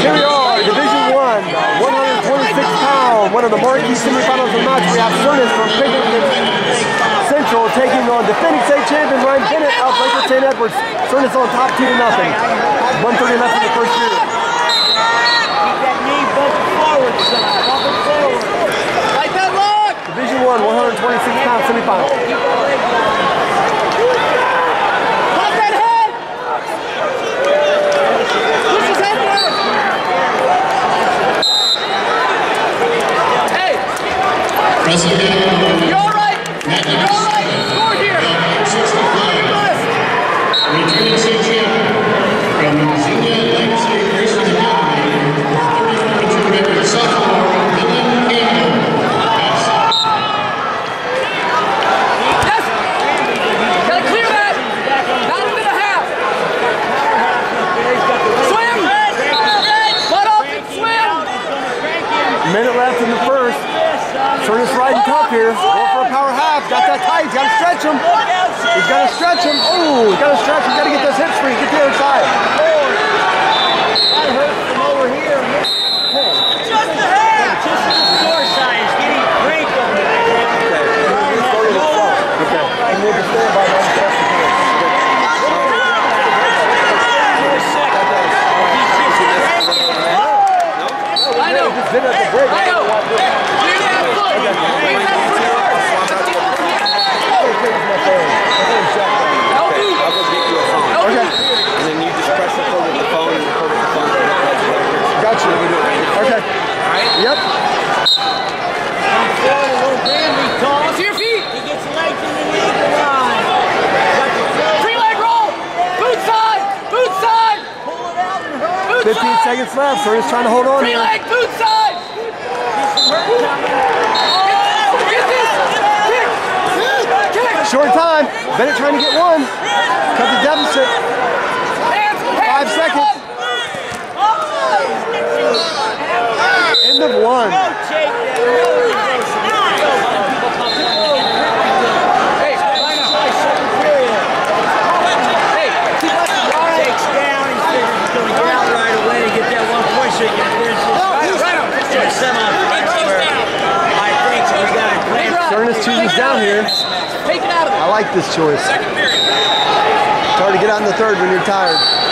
Here we are, Division 1, 126 pound, one of the marquee semifinals of the match. We have Sonis from Pickett Central taking on defending state champion Ryan Bennett of Lakewood St. Edwards. Sonis on top 2 to nothing. 130 left in the first period. one, 126-pound semifinal. President. him. He's got to stretch him. Ooh, he's got to stretch him. Got to get those hips free. Get to the other side. left. Furry's trying to hold on. Three leg boot side! Short time. Bennett trying to get one. Cut the deficit. Five seconds. End of one. down here. Take it out of there. I like this choice. It's hard to get out in the third when you're tired.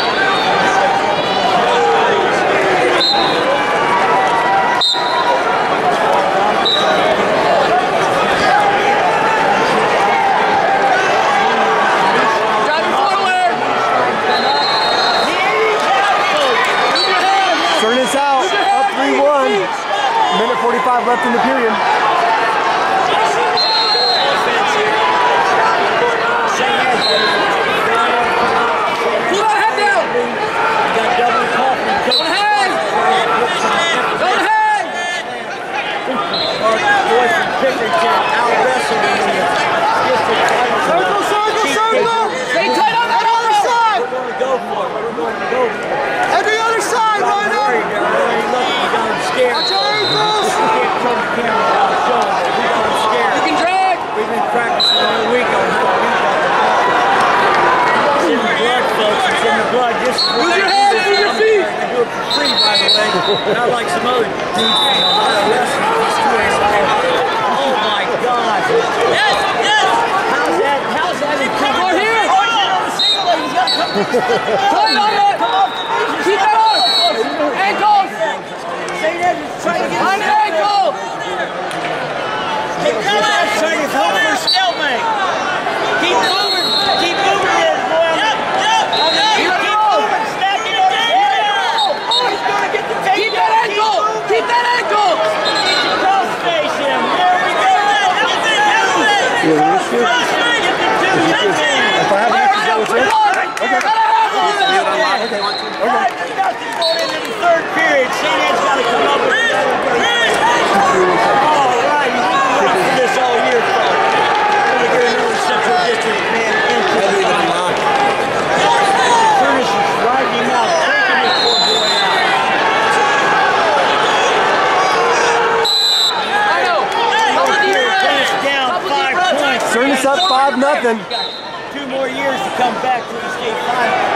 nothing. Two more years to come back to the state final.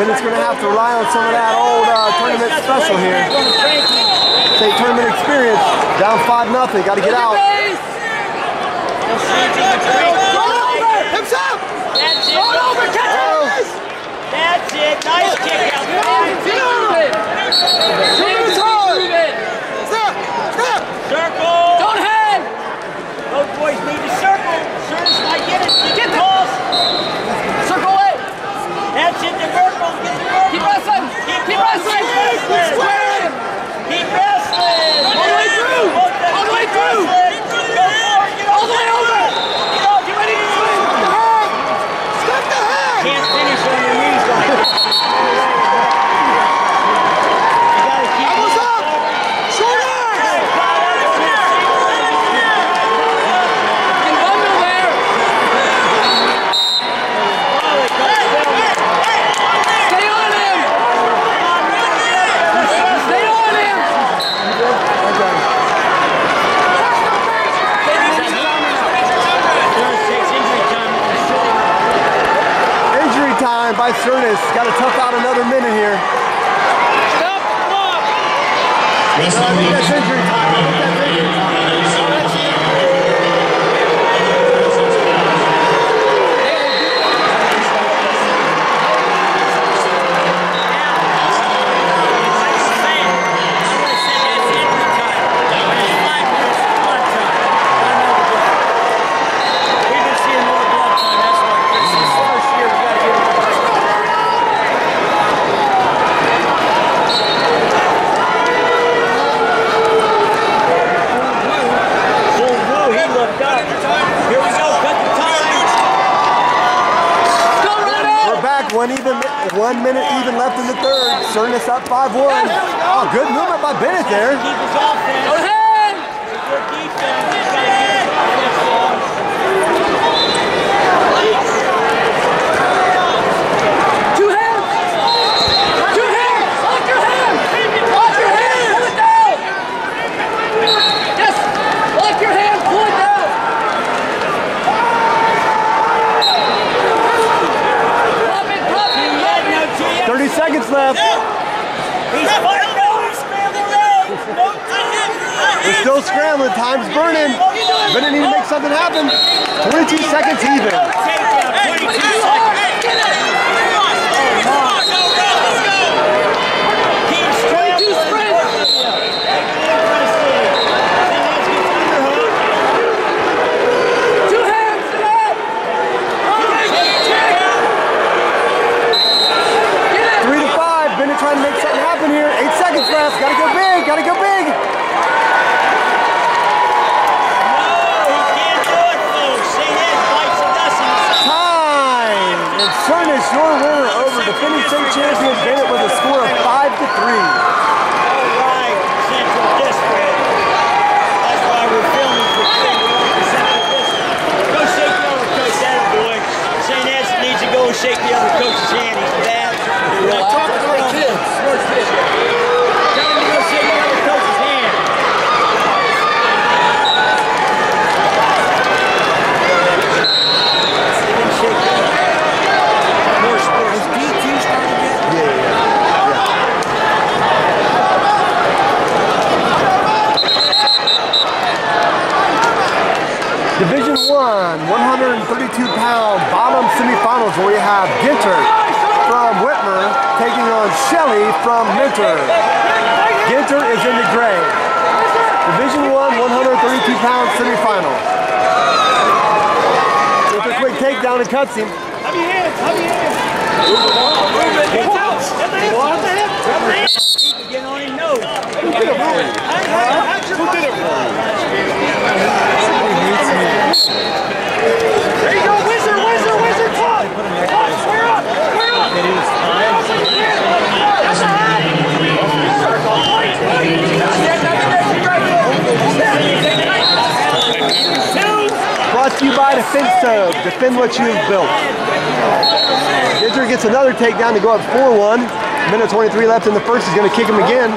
then it's going to have to rely on some of that old uh, tournament special here. Take tournament experience, down 5 nothing. got to get out. Himself! That's it. Roll over, catch oh. That's it. Nice kick out. Move it. Move it. Keep wrestling! Keep wrestling! Keep wrestling! Sure is. Got to tough out another minute here. Stop the clock. Cernus up 5-1. Oh, good movement by Bennett there. seconds left. He's fighting. We're still scrambling. Time's burning. We're going to need to make something happen. 22 seconds even. three. one 132-pound bottom semifinals where we have Ginter from Whitmer taking on Shelley from Mentor. Ginter is in the gray. Division one 132-pound semifinal. With a quick takedown and cuts him. Have your hands, have your hands. Move it move it. Get out. Get the hips, get the hips. Get the hips. Get on him, no. Who did it? Who did it? There you go, Wizard, Wizard, Wizard, Brought to you by Defense Defend what you have built. Ginter gets another takedown to go up 4-1. Minute 23 left in the first. He's going to kick him again.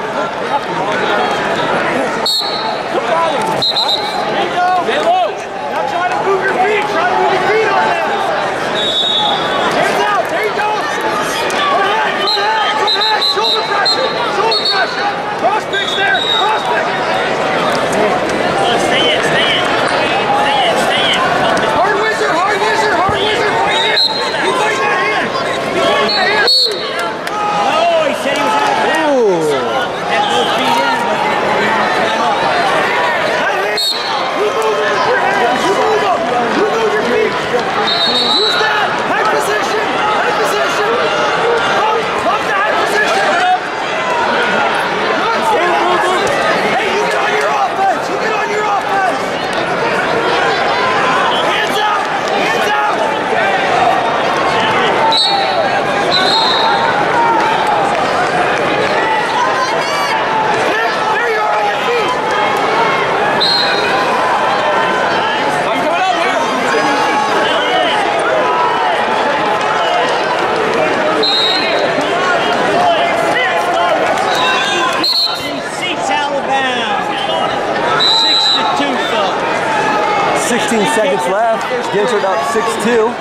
two.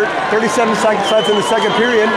37 seconds left in the second period.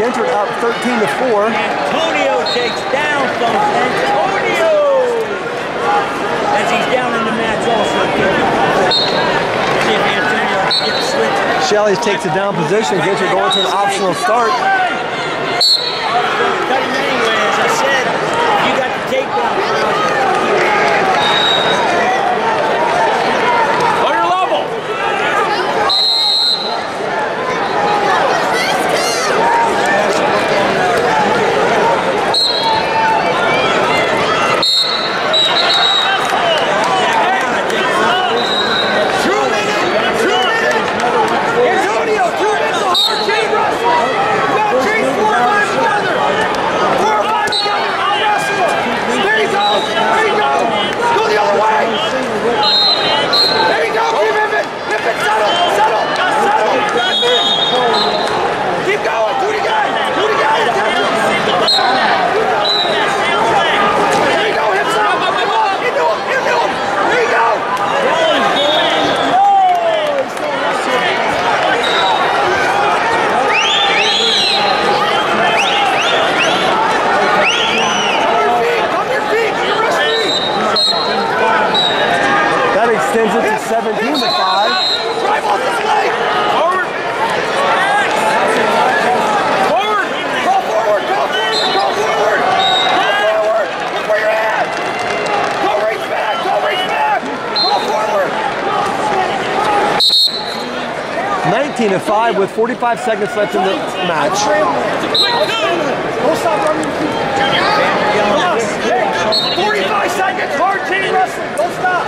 Gentry up 13 to 4. Antonio takes down from Antonio as he's down in the match also. See Antonio gets switch. Shelley takes a down position. Gentry going to an optional start. Cut him anyway, as I said. You got the takedown. 17 to 5. Drive off the! Forward! Go forward! Go forward! Go forward! Go forward! Reach back! Reach back! Go forward! 19 to 5 with 45 seconds left in the match. Don't stop running. 45 seconds, hard team wrestling. Don't stop.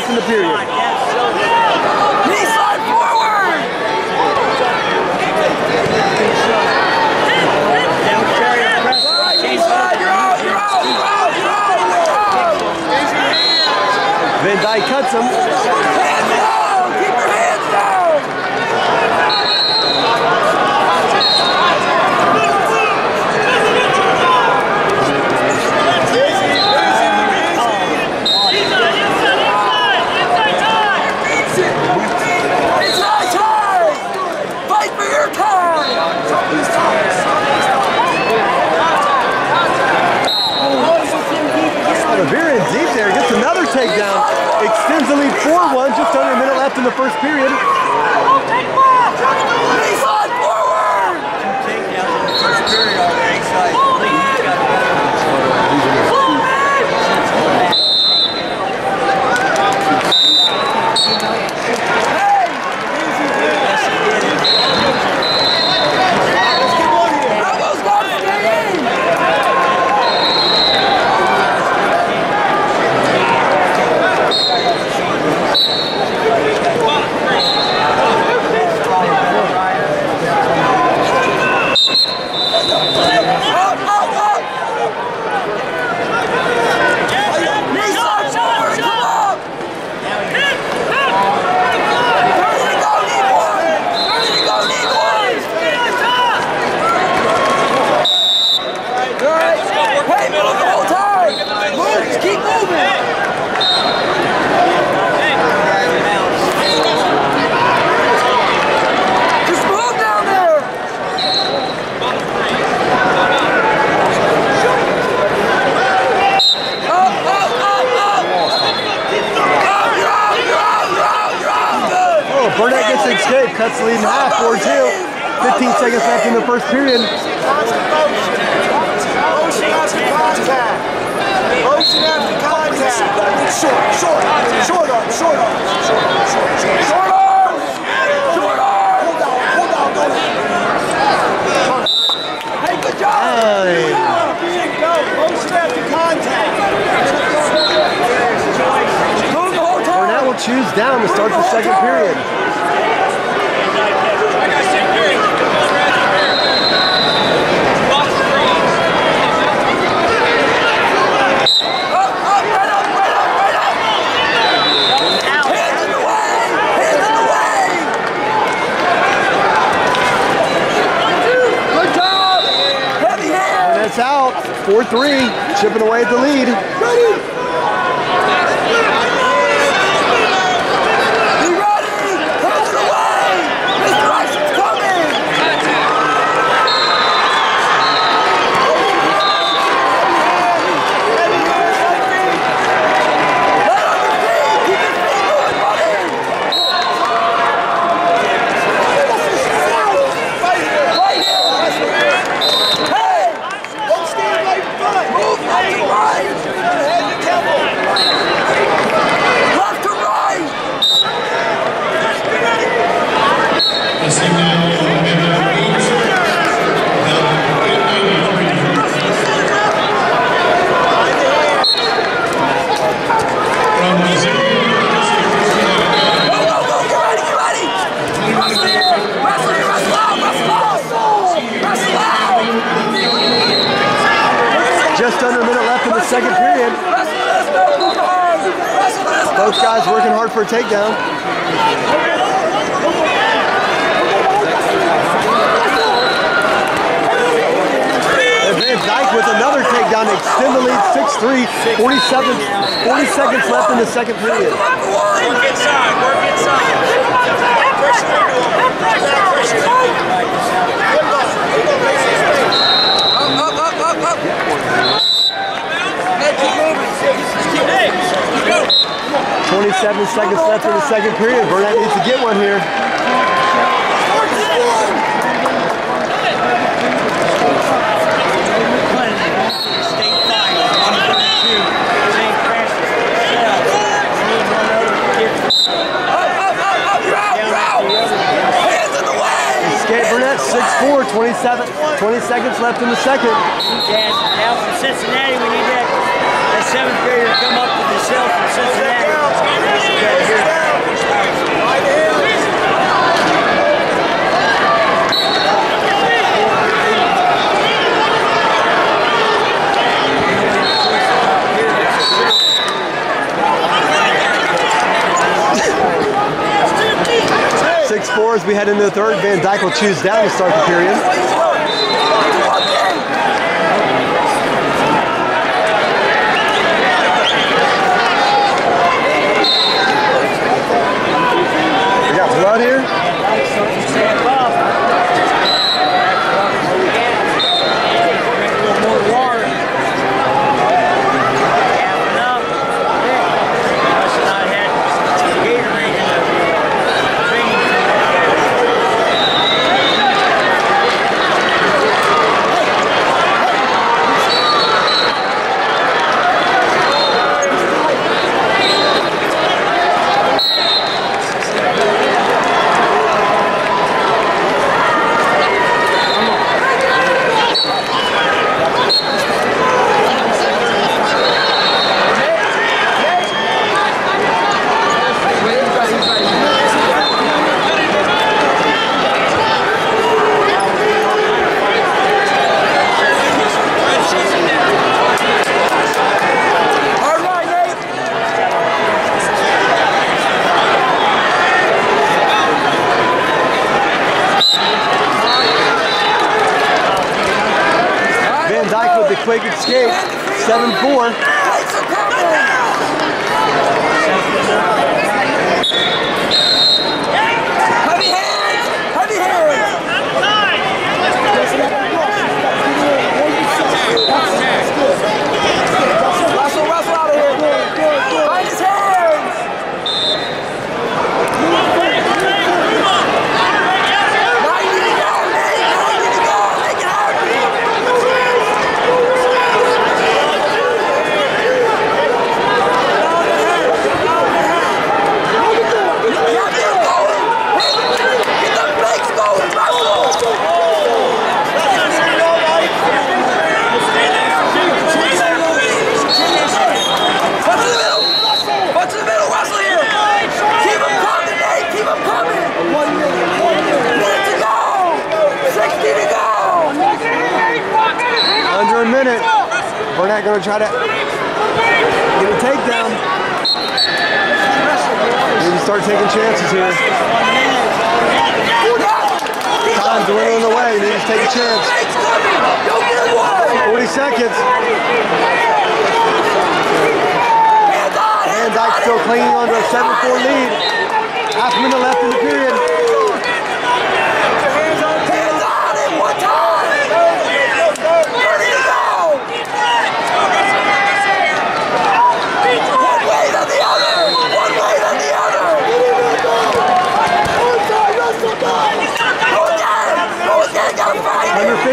left in the period. Van Dyke cuts him. in the first period. Syrian out. 4-3, chipping away at the lead. Ready. takedown. Van Dyke with another takedown, extend the lead 6-3, 47 40 seconds left in the second period. seven seconds left in the second period. Burnett needs to get one here. Burnett, 6-4, 27, 20 seconds left in the second. Yes, now from Cincinnati seventh grader come up with Cincinnati. Six fours, we head into the third. Van Dyke will choose down to start the period. going to try to get a takedown. Need start taking chances here. Time's running away. Need to take a chance. 40 seconds. Van Dyke still clinging onto a 7-4 lead. Half a minute left in the period.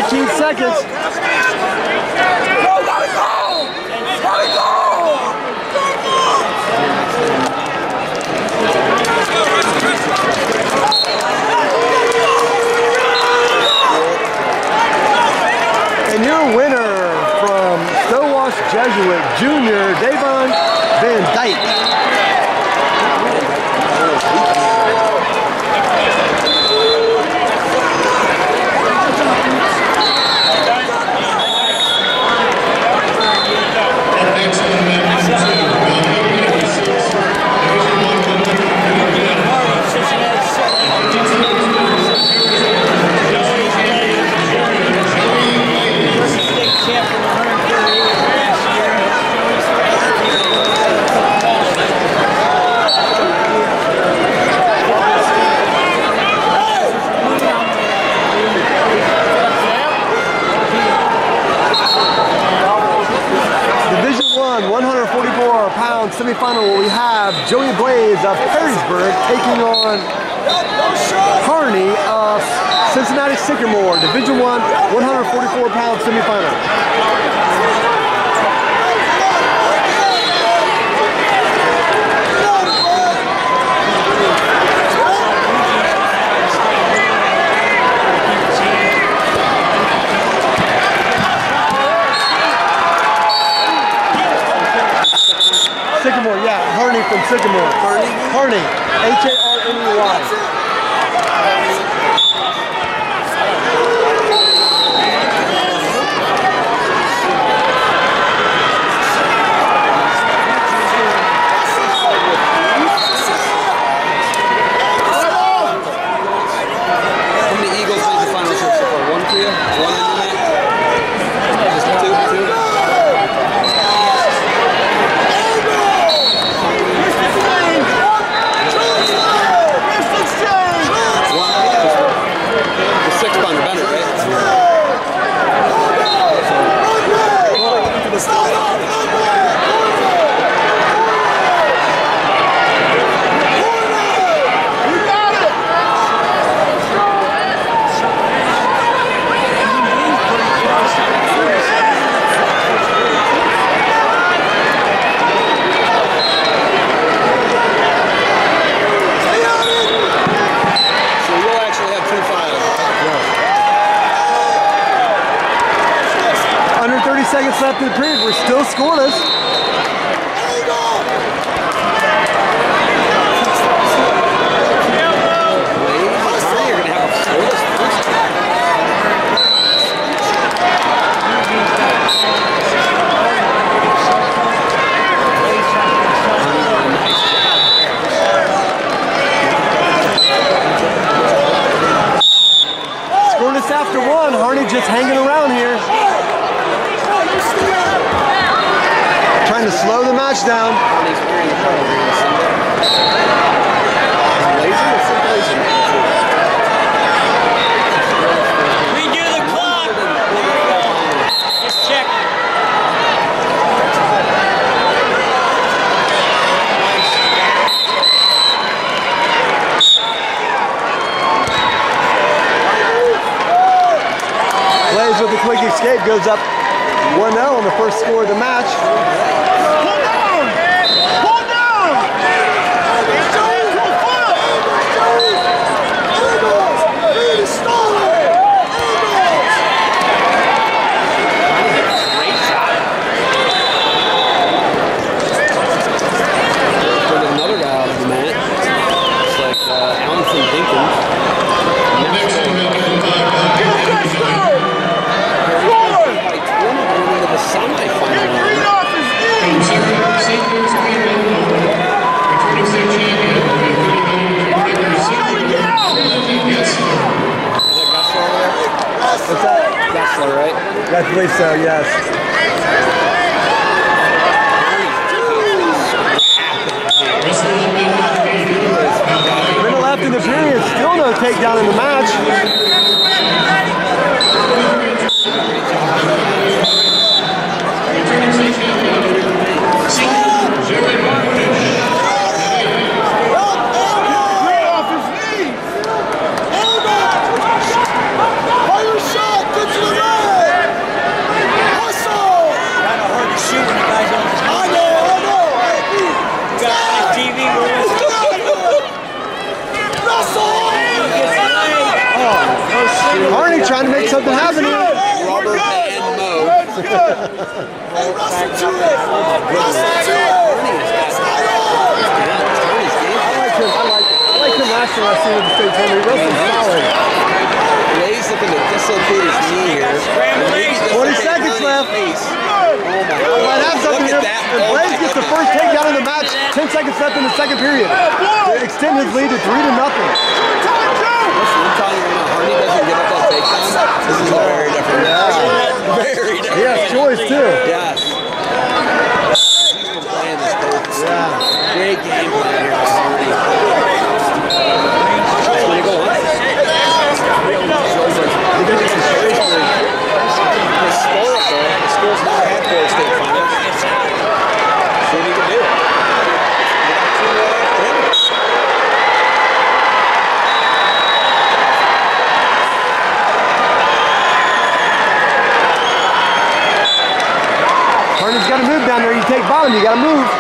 13 seconds. And your winner from Stowash Jesuit, Junior Davon Van Dyke. of Perrysburg taking on Kearney of Cincinnati Sycamore, Division One, 144-pound semifinal. Sycamore, yeah, Harney from Sycamore. Attorney. H.A. after one, Harney just hanging around here. Trying to slow the match down. with a quick escape, goes up 1-0 on the first score of the match. I believe so, yes. Middle left in the period, still no takedown in the match. something happening. Robert and Mo. We're good. Russell. Russell I like him. I like, him last I seen him Blaze looking to dislocate his knee here. seconds left. Up here. Blaze gets the first takedown in the match, 10 seconds left in the second period. They extend his lead to 3 to nothing. Listen, I'm telling you right now, Hardy doesn't give up this is very different. Yeah. Very different. He has choice too. Yes. He's been playing this purpose. Yeah. Great game plan here by You got to move.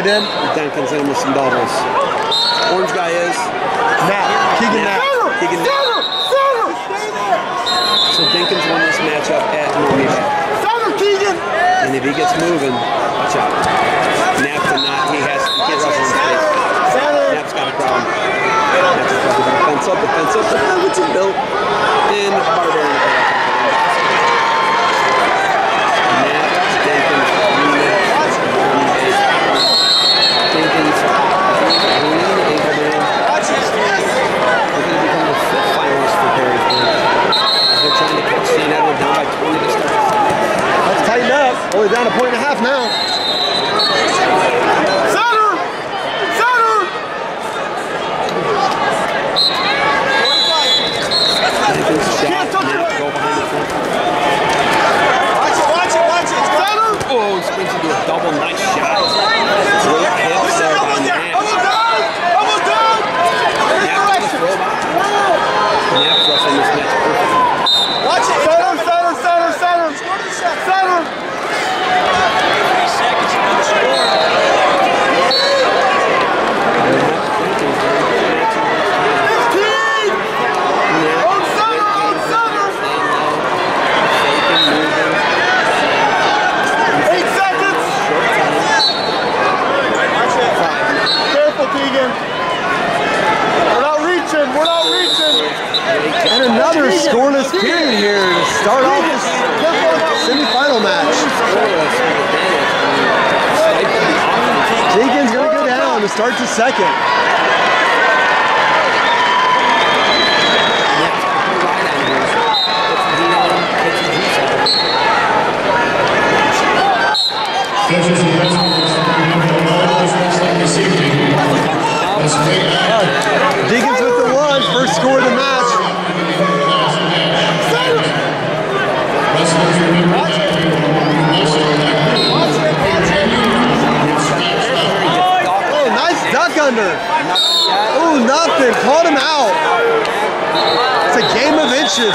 ederim. Dank en Selma Sindavos. now. another scoreless period here to start off this semifinal match. Jenkins going to go down to start the second. Diggins with the one, first score of the match. Oh, nothing. Called him out. It's a game of inches.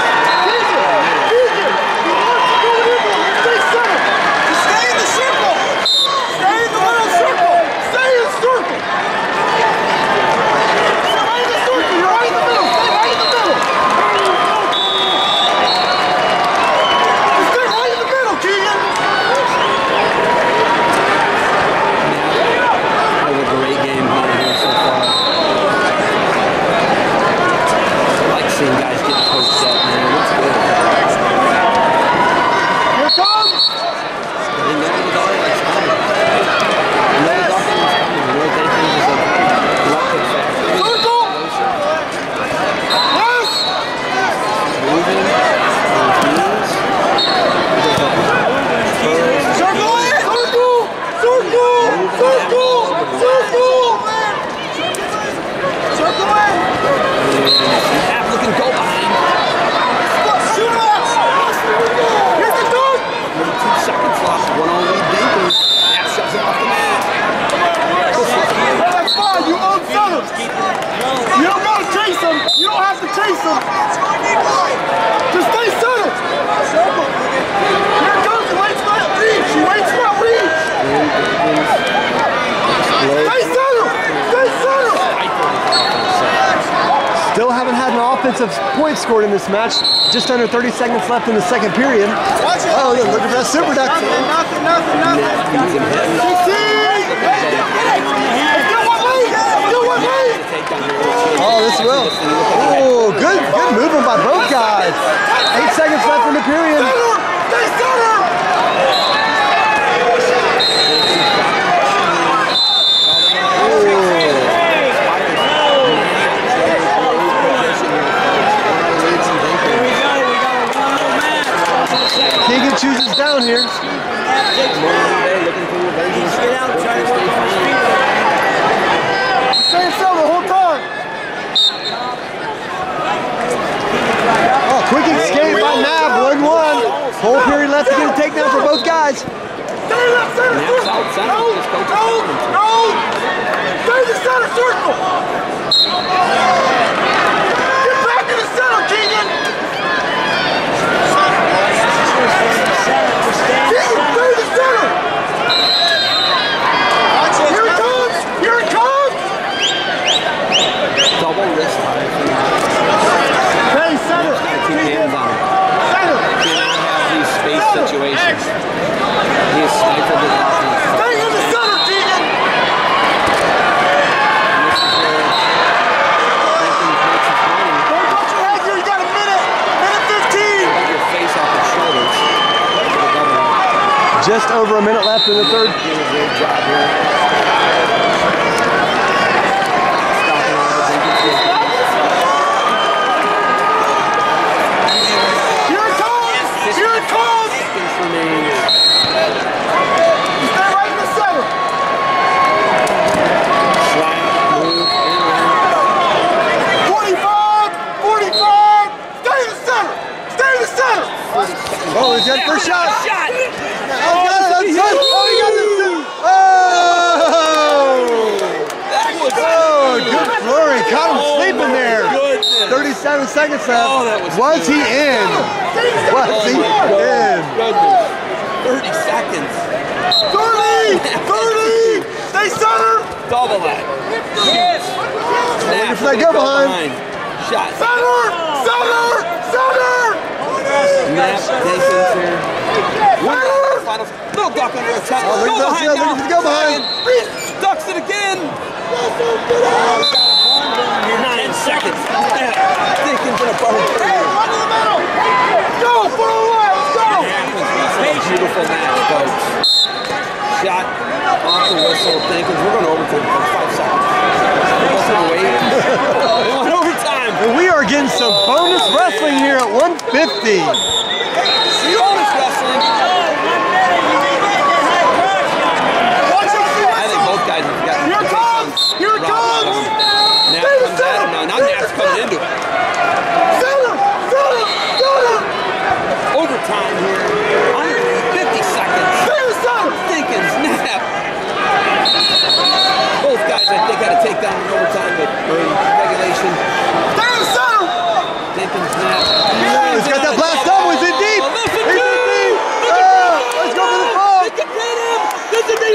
Points scored in this match. Just under 30 seconds left in the second period. Oh, look, look at that super duck. Nothing, nothing, nothing. Oh, this will. Oh, good, good movement by both guys. Eight seconds left in the period. Keegan chooses down here. Get out, try to work on his feet. Stay still the whole time. Oh, quick escape by Nab, 1-1. Whole period left to get a takedown for both guys. Stay left center circle. No, no, no. Stay in the center circle. Get back in the center, Keegan. Keegan, stay in the center. Here it comes. Here it comes. Double wrist tie. Hey, center. Two hands on him. Center. Cannot have these space situations. He has stifled his offense. Stay in the center, Keegan. This is where Lincoln takes his money. Don't put your head here. You got a minute. Minute 15. Get your face off his shoulders. Look at the governor. Just over a minute left in the third. Doing a great job here. Stopping all the Lincoln's movement. Here it comes. Here it comes. Seconds remain. Stay right in the center. Slap, move, and around. 45, 45. Stay in the center. Stay in the center. Oh, he's got first shot. Shot! Oh, got it. That's good. Oh, he got it. Oh! That was Oh, good flurry. Caught him sleeping there. goodness. 37 seconds left. Oh, that was was he in? Was Oh he my in? Goodness. 30 seconds. 30, 30. Stay center. Double that. Yes! That go behind. Shot. Center, center, center. Snap. Jenkins here. One final. Little duck under attack. Oh, look go behind now. The go behind. Ducks it again. Nine seconds. Snap. Jenkins in a bone. Run to the middle. Go, for a while. Let's go. Beautiful match, folks. Shot off the whistle. Jenkins. We're going overtime. folks. Five seconds. What's the wait? We went overtime. And we are getting some bonus wrestling here at 150. Bonus wrestling. Watch I think both guys have gotten Here it comes. Here it comes. Nap comes at him now. Now Nap's coming into it. Overtime here. they got to take down in overtime, but or in regulation. Damn, son! Jenkins snap. Yeah, he's got that blast up. He's in deep. He's in deep. Oh, let's go for the ball. They can get him. This is the